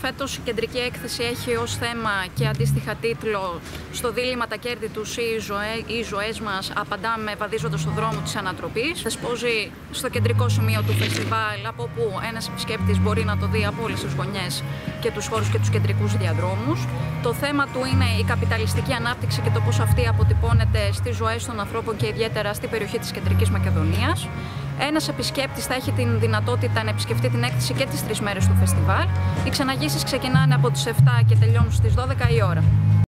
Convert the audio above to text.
Φέτος η κεντρική έκθεση έχει ως θέμα και αντίστοιχα τίτλο Στο δίλημα τα κέρδη τους ή οι ζωέ μας απαντάμε βαδίζοντας στον δρόμο της ανατροπής. Θεσπόζει στο κεντρικό σημείο του φεστιβάλ, από όπου ένας επισκέπτης μπορεί να το δει από όλες τις γωνιές και τους χώρους και τους κεντρικούς διαδρόμους. Το θέμα του είναι η καπιταλιστική ανάπτυξη και το πώς αυτή αποτυπώνεται στις ζωές των ανθρώπων και ιδιαίτερα στην περιοχή της Κεντρικής Μακεδονίας. Ένας επισκέπτης θα έχει την δυνατότητα να επισκεφτεί την έκθεση και τις τρεις μέρες του φεστιβάλ. Οι ξεναγήσει ξεκινάνε από τις 7 και τελειώνουν στις 12 η ώρα.